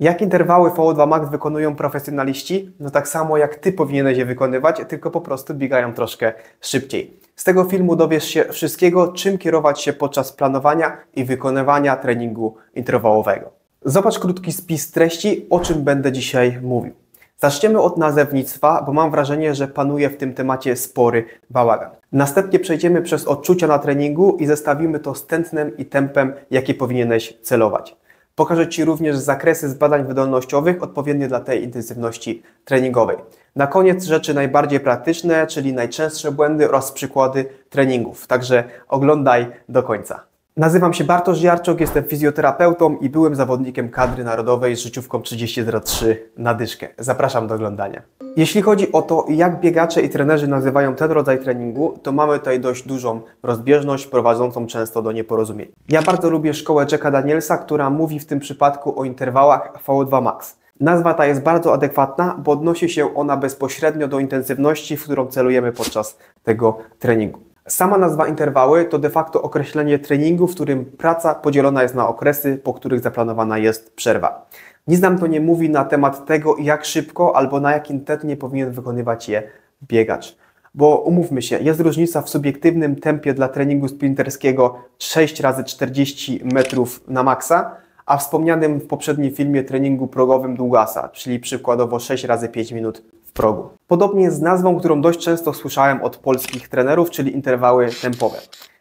Jak interwały VO2 max wykonują profesjonaliści? No tak samo jak Ty powinieneś je wykonywać, tylko po prostu biegają troszkę szybciej. Z tego filmu dowiesz się wszystkiego, czym kierować się podczas planowania i wykonywania treningu interwałowego. Zobacz krótki spis treści, o czym będę dzisiaj mówił. Zaczniemy od nazewnictwa, bo mam wrażenie, że panuje w tym temacie spory bałagan. Następnie przejdziemy przez odczucia na treningu i zestawimy to z tętnem i tempem, jakie powinieneś celować. Pokażę Ci również zakresy z badań wydolnościowych odpowiednie dla tej intensywności treningowej. Na koniec rzeczy najbardziej praktyczne, czyli najczęstsze błędy oraz przykłady treningów. Także oglądaj do końca. Nazywam się Bartosz Jarczok, jestem fizjoterapeutą i byłem zawodnikiem kadry narodowej z życiówką 3003 na dyszkę. Zapraszam do oglądania. Jeśli chodzi o to, jak biegacze i trenerzy nazywają ten rodzaj treningu, to mamy tutaj dość dużą rozbieżność prowadzącą często do nieporozumień. Ja bardzo lubię szkołę Jacka Danielsa, która mówi w tym przypadku o interwałach VO2 max. Nazwa ta jest bardzo adekwatna, bo odnosi się ona bezpośrednio do intensywności, w którą celujemy podczas tego treningu. Sama nazwa interwały to de facto określenie treningu, w którym praca podzielona jest na okresy, po których zaplanowana jest przerwa. Nic nam to nie mówi na temat tego, jak szybko albo na jakim tętnie powinien wykonywać je biegacz. Bo umówmy się, jest różnica w subiektywnym tempie dla treningu sprinterskiego 6 razy 40 metrów na maksa, a wspomnianym w poprzednim filmie treningu progowym długasa, czyli przykładowo 6 razy 5 minut w progu. Podobnie z nazwą, którą dość często słyszałem od polskich trenerów, czyli interwały tempowe.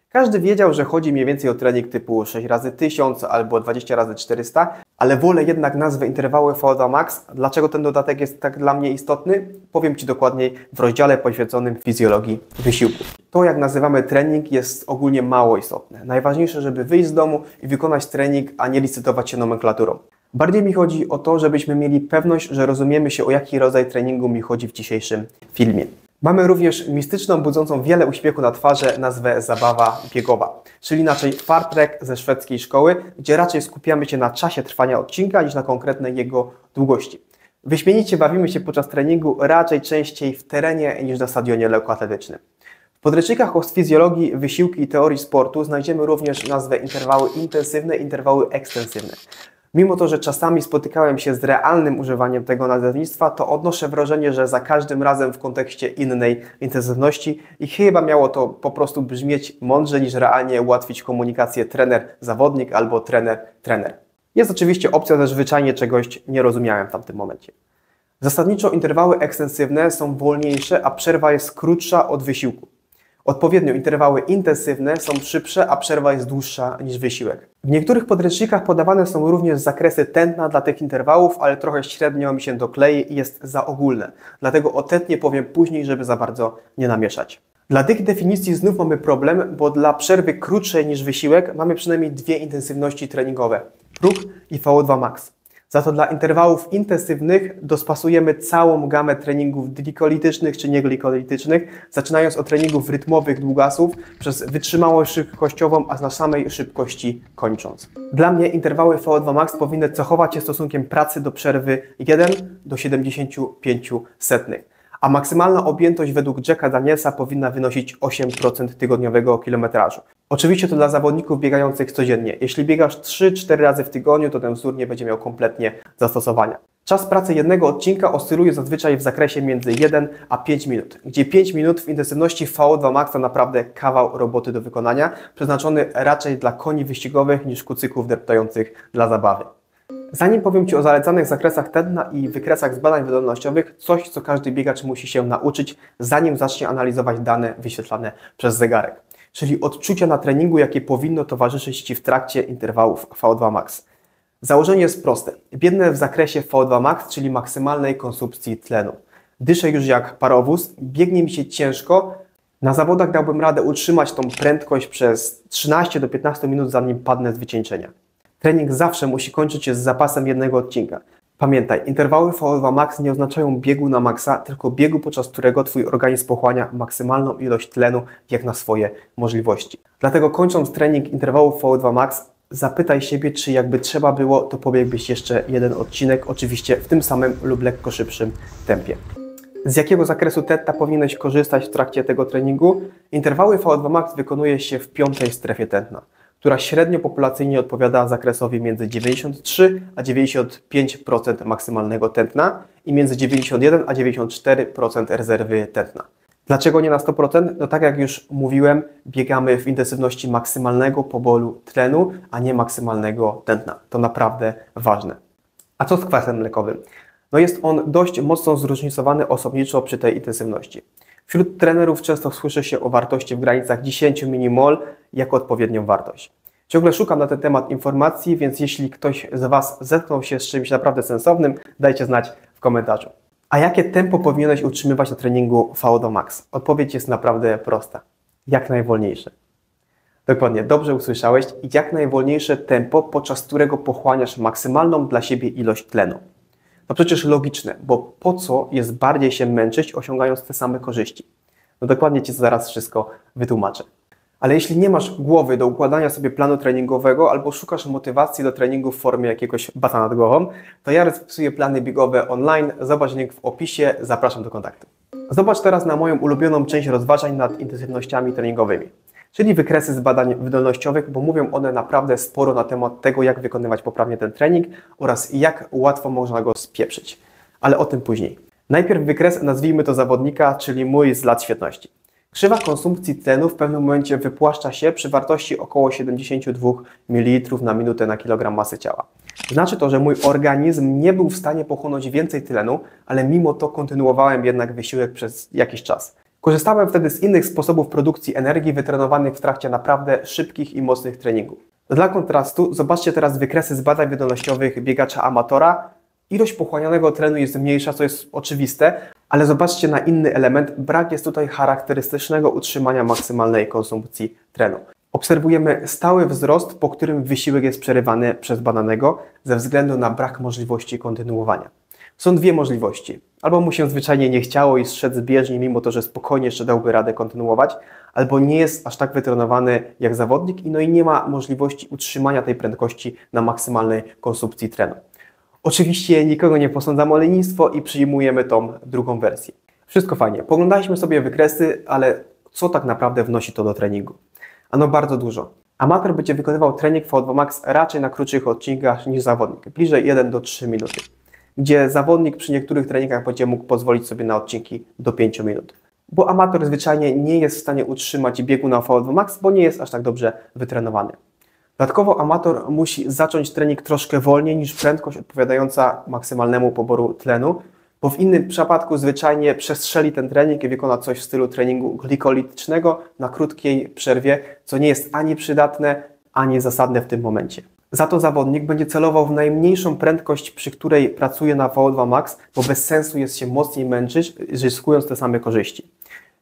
Każdy wiedział, że chodzi mniej więcej o trening typu 6 razy 1000 albo 20 razy 400, ale wolę jednak nazwę interwały VO2 Max. Dlaczego ten dodatek jest tak dla mnie istotny? Powiem Ci dokładniej w rozdziale poświęconym fizjologii wysiłku. To, jak nazywamy trening, jest ogólnie mało istotne. Najważniejsze, żeby wyjść z domu i wykonać trening, a nie licytować się nomenklaturą. Bardziej mi chodzi o to, żebyśmy mieli pewność, że rozumiemy się, o jaki rodzaj treningu mi chodzi w dzisiejszym filmie. Mamy również mistyczną, budzącą wiele uśmiechu na twarzy nazwę zabawa biegowa, czyli inaczej far track ze szwedzkiej szkoły, gdzie raczej skupiamy się na czasie trwania odcinka niż na konkretnej jego długości. Wyśmienicie bawimy się podczas treningu raczej częściej w terenie niż na stadionie lekkoatletycznym. W podręcznikach o fizjologii, wysiłki i teorii sportu znajdziemy również nazwę interwały intensywne, interwały ekstensywne. Mimo to, że czasami spotykałem się z realnym używaniem tego nazewnictwa, to odnoszę wrażenie, że za każdym razem w kontekście innej intensywności i chyba miało to po prostu brzmieć mądrze niż realnie ułatwić komunikację trener-zawodnik albo trener-trener. Jest oczywiście opcja, że zwyczajnie czegoś nie rozumiałem w tamtym momencie. Zasadniczo interwały ekstensywne są wolniejsze, a przerwa jest krótsza od wysiłku. Odpowiednio interwały intensywne są szybsze, a przerwa jest dłuższa niż wysiłek. W niektórych podręcznikach podawane są również zakresy tętna dla tych interwałów, ale trochę średnio mi się doklei i jest za ogólne. Dlatego o tętnie powiem później, żeby za bardzo nie namieszać. Dla tych definicji znów mamy problem, bo dla przerwy krótszej niż wysiłek mamy przynajmniej dwie intensywności treningowe. Próg i VO2 max. Za to dla interwałów intensywnych dospasujemy całą gamę treningów glikolitycznych czy nieglikolitycznych, zaczynając od treningów rytmowych długasów, przez wytrzymałość szybkościową, a na samej szybkości kończąc. Dla mnie interwały VO2 max powinny cechować się stosunkiem pracy do przerwy 1 do 75 setnych a maksymalna objętość według Jacka Danielsa powinna wynosić 8% tygodniowego kilometrażu. Oczywiście to dla zawodników biegających codziennie. Jeśli biegasz 3-4 razy w tygodniu, to ten wzór nie będzie miał kompletnie zastosowania. Czas pracy jednego odcinka oscyluje zazwyczaj w zakresie między 1 a 5 minut, gdzie 5 minut w intensywności VO2 max to naprawdę kawał roboty do wykonania, przeznaczony raczej dla koni wyścigowych niż kucyków deptających dla zabawy. Zanim powiem Ci o zalecanych zakresach tętna i wykresach z badań wydolnościowych, coś co każdy biegacz musi się nauczyć, zanim zacznie analizować dane wyświetlane przez zegarek, czyli odczucia na treningu, jakie powinno towarzyszyć Ci w trakcie interwałów V2 max. Założenie jest proste. Biegnę w zakresie V2 max, czyli maksymalnej konsumpcji tlenu. Dyszę już jak parowóz, biegnie mi się ciężko, na zawodach dałbym radę utrzymać tą prędkość przez 13 do 15 minut, zanim padnę z wycieńczenia. Trening zawsze musi kończyć się z zapasem jednego odcinka. Pamiętaj, interwały VO2 max nie oznaczają biegu na maksa, tylko biegu, podczas którego Twój organizm pochłania maksymalną ilość tlenu jak na swoje możliwości. Dlatego kończąc trening interwałów VO2 max, zapytaj siebie, czy jakby trzeba było, to pobiegłbyś jeszcze jeden odcinek, oczywiście w tym samym lub lekko szybszym tempie. Z jakiego zakresu teta powinieneś korzystać w trakcie tego treningu? Interwały VO2 max wykonuje się w piątej strefie tętna która średnio populacyjnie odpowiada zakresowi między 93 a 95% maksymalnego tętna i między 91 a 94% rezerwy tętna. Dlaczego nie na 100%? No tak jak już mówiłem, biegamy w intensywności maksymalnego pobolu tlenu, a nie maksymalnego tętna. To naprawdę ważne. A co z kwasem mlekowym? No jest on dość mocno zróżnicowany osobniczo przy tej intensywności. Wśród trenerów często słyszy się o wartości w granicach 10 minimol jako odpowiednią wartość. Ciągle szukam na ten temat informacji, więc jeśli ktoś z Was zetknął się z czymś naprawdę sensownym, dajcie znać w komentarzu. A jakie tempo powinieneś utrzymywać na treningu VO2 Max? Odpowiedź jest naprawdę prosta. Jak najwolniejsze. Dokładnie, dobrze usłyszałeś. Jak najwolniejsze tempo, podczas którego pochłaniasz maksymalną dla siebie ilość tlenu. No przecież logiczne, bo po co jest bardziej się męczyć, osiągając te same korzyści? No dokładnie Ci zaraz wszystko wytłumaczę. Ale jeśli nie masz głowy do układania sobie planu treningowego albo szukasz motywacji do treningu w formie jakiegoś bata nad głową, to ja rozpisuję plany biegowe online. Zobacz link w opisie. Zapraszam do kontaktu. Zobacz teraz na moją ulubioną część rozważań nad intensywnościami treningowymi, czyli wykresy z badań wydolnościowych, bo mówią one naprawdę sporo na temat tego, jak wykonywać poprawnie ten trening oraz jak łatwo można go spieprzyć. Ale o tym później. Najpierw wykres, nazwijmy to zawodnika, czyli mój z lat świetności. Krzywa konsumpcji tlenu w pewnym momencie wypłaszcza się przy wartości około 72 ml na minutę na kilogram masy ciała. Znaczy to, że mój organizm nie był w stanie pochłonąć więcej tlenu, ale mimo to kontynuowałem jednak wysiłek przez jakiś czas. Korzystałem wtedy z innych sposobów produkcji energii wytrenowanych w trakcie naprawdę szybkich i mocnych treningów. Dla kontrastu zobaczcie teraz wykresy z badań wydolnościowych biegacza amatora. Ilość pochłanianego tlenu jest mniejsza, co jest oczywiste, ale zobaczcie na inny element. Brak jest tutaj charakterystycznego utrzymania maksymalnej konsumpcji tlenu. Obserwujemy stały wzrost, po którym wysiłek jest przerywany przez badanego ze względu na brak możliwości kontynuowania. Są dwie możliwości. Albo mu się zwyczajnie nie chciało i zszedł z bieżni, mimo to, że spokojnie jeszcze dałby radę kontynuować, albo nie jest aż tak wytrenowany jak zawodnik i no i nie ma możliwości utrzymania tej prędkości na maksymalnej konsumpcji tlenu. Oczywiście nikogo nie posądzamy o lenistwo i przyjmujemy tą drugą wersję. Wszystko fajnie. Poglądaliśmy sobie wykresy, ale co tak naprawdę wnosi to do treningu? Ano bardzo dużo. Amator będzie wykonywał trening VO2 Max raczej na krótszych odcinkach niż zawodnik, bliżej 1 do 3 minuty, gdzie zawodnik przy niektórych treningach będzie mógł pozwolić sobie na odcinki do 5 minut. Bo amator zwyczajnie nie jest w stanie utrzymać biegu na VO2 Max, bo nie jest aż tak dobrze wytrenowany. Dodatkowo amator musi zacząć trening troszkę wolniej niż prędkość odpowiadająca maksymalnemu poboru tlenu, bo w innym przypadku zwyczajnie przestrzeli ten trening i wykona coś w stylu treningu glikolitycznego na krótkiej przerwie, co nie jest ani przydatne, ani zasadne w tym momencie. Za to zawodnik będzie celował w najmniejszą prędkość, przy której pracuje na VO2 max, bo bez sensu jest się mocniej męczyć, zyskując te same korzyści.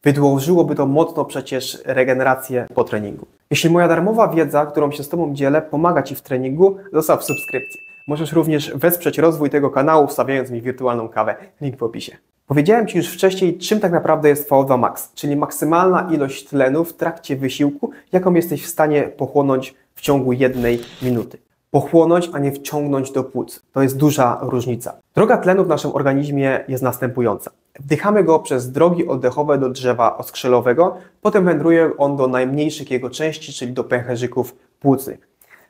Wydłużyłoby to mocno przecież regenerację po treningu. Jeśli moja darmowa wiedza, którą się z Tobą dzielę, pomaga Ci w treningu, zostaw subskrypcję. Możesz również wesprzeć rozwój tego kanału, wstawiając mi wirtualną kawę. Link w opisie. Powiedziałem Ci już wcześniej, czym tak naprawdę jest VO2 max, czyli maksymalna ilość tlenu w trakcie wysiłku, jaką jesteś w stanie pochłonąć w ciągu jednej minuty pochłonąć, a nie wciągnąć do płuc. To jest duża różnica. Droga tlenu w naszym organizmie jest następująca. Wdychamy go przez drogi oddechowe do drzewa oskrzelowego, potem wędruje on do najmniejszych jego części, czyli do pęcherzyków płucnych,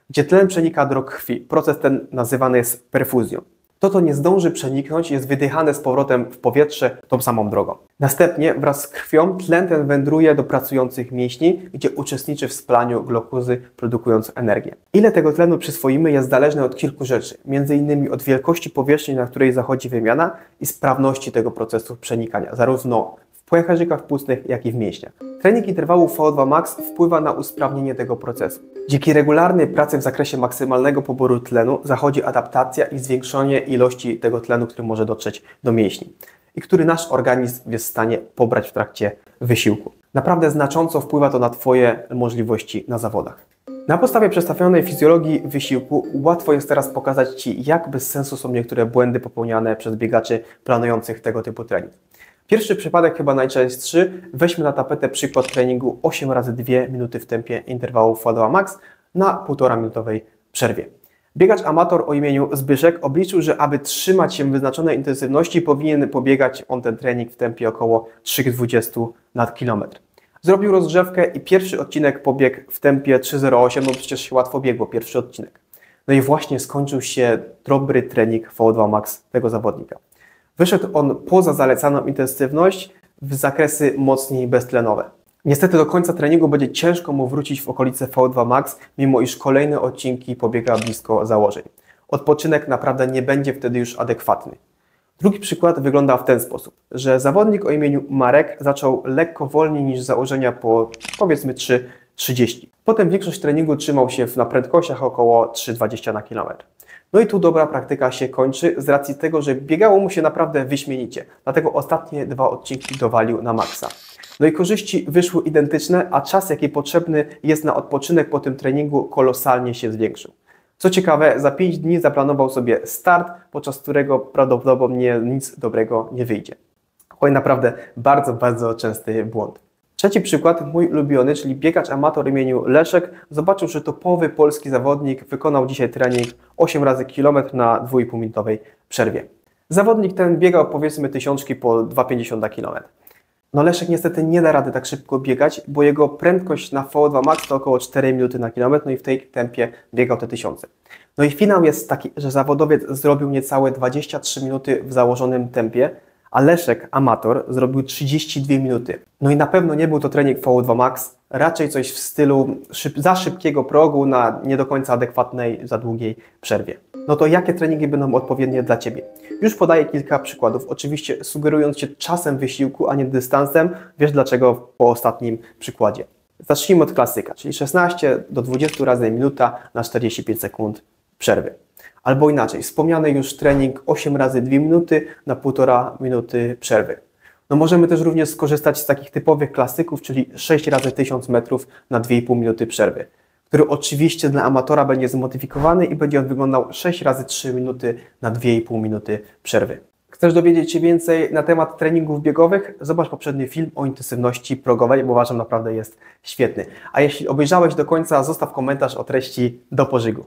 gdzie tlen przenika drog krwi. Proces ten nazywany jest perfuzją. To, co nie zdąży przeniknąć, jest wydychane z powrotem w powietrze tą samą drogą. Następnie wraz z krwią tlen ten wędruje do pracujących mięśni, gdzie uczestniczy w spalaniu glukozy, produkując energię. Ile tego tlenu przyswoimy jest zależne od kilku rzeczy, m.in. od wielkości powierzchni, na której zachodzi wymiana i sprawności tego procesu przenikania, zarówno pęcherzykach pustych, jak i w mięśniach. Trening interwału VO2 max wpływa na usprawnienie tego procesu. Dzięki regularnej pracy w zakresie maksymalnego poboru tlenu zachodzi adaptacja i zwiększenie ilości tego tlenu, który może dotrzeć do mięśni i który nasz organizm jest w stanie pobrać w trakcie wysiłku. Naprawdę znacząco wpływa to na Twoje możliwości na zawodach. Na podstawie przedstawionej fizjologii wysiłku łatwo jest teraz pokazać Ci, jak bez sensu są niektóre błędy popełniane przez biegaczy planujących tego typu trening. Pierwszy przypadek, chyba najczęstszy, weźmy na tapetę przykład treningu 8 razy 2 minuty w tempie interwału VO2 max na 1,5 minutowej przerwie. Biegacz amator o imieniu Zbyszek obliczył, że aby trzymać się wyznaczonej intensywności powinien pobiegać on ten trening w tempie około 3,20 na kilometr. Zrobił rozgrzewkę i pierwszy odcinek pobiegł w tempie 3.08, no przecież się łatwo biegło, pierwszy odcinek. No i właśnie skończył się dobry trening VO2 Max tego zawodnika. Wyszedł on poza zalecaną intensywność w zakresy mocniej beztlenowe. Niestety do końca treningu będzie ciężko mu wrócić w okolice V2 Max, mimo iż kolejne odcinki pobiega blisko założeń. Odpoczynek naprawdę nie będzie wtedy już adekwatny. Drugi przykład wygląda w ten sposób, że zawodnik o imieniu Marek zaczął lekko wolniej niż założenia po powiedzmy 3,30. Potem większość treningu trzymał się na prędkościach około 3,20 na kilometr. No i tu dobra praktyka się kończy z racji tego, że biegało mu się naprawdę wyśmienicie. Dlatego ostatnie dwa odcinki dowalił na maksa. No i korzyści wyszły identyczne, a czas, jaki potrzebny jest na odpoczynek po tym treningu, kolosalnie się zwiększył. Co ciekawe, za 5 dni zaplanował sobie start, podczas którego prawdopodobnie nic dobrego nie wyjdzie. Oj, naprawdę bardzo, bardzo częsty błąd. Trzeci przykład, mój ulubiony, czyli biegacz amator imieniu Leszek, zobaczył, że topowy polski zawodnik wykonał dzisiaj trening 8 razy kilometr na 2,5 minutowej przerwie. Zawodnik ten biegał powiedzmy tysiączki po 2,50 na kilometr. No Leszek niestety nie da rady tak szybko biegać, bo jego prędkość na VO2 max to około 4 minuty na kilometr, no i w tej tempie biegał te tysiące. No i finał jest taki, że zawodowiec zrobił niecałe 23 minuty w założonym tempie, a Leszek, amator, zrobił 32 minuty. No i na pewno nie był to trening VO2 Max, raczej coś w stylu szyb, za szybkiego progu na nie do końca adekwatnej, za długiej przerwie. No to jakie treningi będą odpowiednie dla Ciebie? Już podaję kilka przykładów, oczywiście sugerując Cię czasem wysiłku, a nie dystansem. Wiesz dlaczego po ostatnim przykładzie. Zacznijmy od klasyka, czyli 16 do 20 razy minuta na 45 sekund przerwy. Albo inaczej, wspomniany już trening 8 razy 2 minuty na 1,5 minuty przerwy. No możemy też również skorzystać z takich typowych klasyków, czyli 6 razy 1000 metrów na 2,5 minuty przerwy, który oczywiście dla amatora będzie zmodyfikowany i będzie on wyglądał 6 razy 3 minuty na 2,5 minuty przerwy. Chcesz dowiedzieć się więcej na temat treningów biegowych? Zobacz poprzedni film o intensywności progowej, bo uważam naprawdę jest świetny. A jeśli obejrzałeś do końca, zostaw komentarz o treści do pożygu.